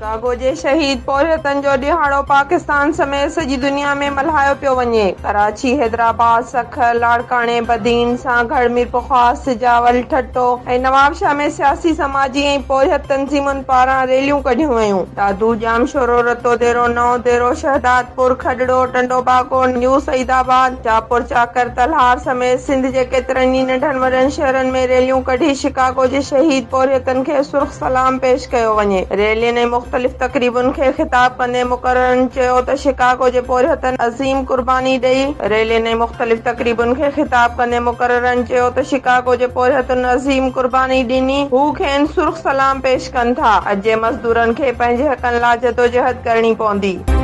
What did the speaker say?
Chicago जे शहीद पोरहितन जो ॾिहाड़ो पाकिस्तान समेत सॼी दुनिया में मल्हायो पियो वञे कराची हैदराबादशाह में रेलो रतो तेरो नओ तेरो शहदा न्यू सईदाबाद समेत सिंध जे केतिरनि वॾनि शहरनि में रेलियूं कढी शिकागो जे शहीद पोरियतन खे सुर्ख सलाम पेश कयो वञे रेल मुख़्तलिफ़ खे ख़िताब कंदे मुक़ररु चयो त शिकागो जे पोरे अज़ीम क़ुर्बानी ॾेई रेले ने मुख़्तलिफ़ तक़रीबुनि खे ख़िताब कंदे मुक़रर चयो त शिकागो जे पोरेहतुनि अज़ीम क़ुर्बानी ॾिनी हू खे सुर्ख सलाम पेश कनि था अजे मज़दूरनि खे पंहिंजे हक़नि लाइ जदोजहद करणी पवंदी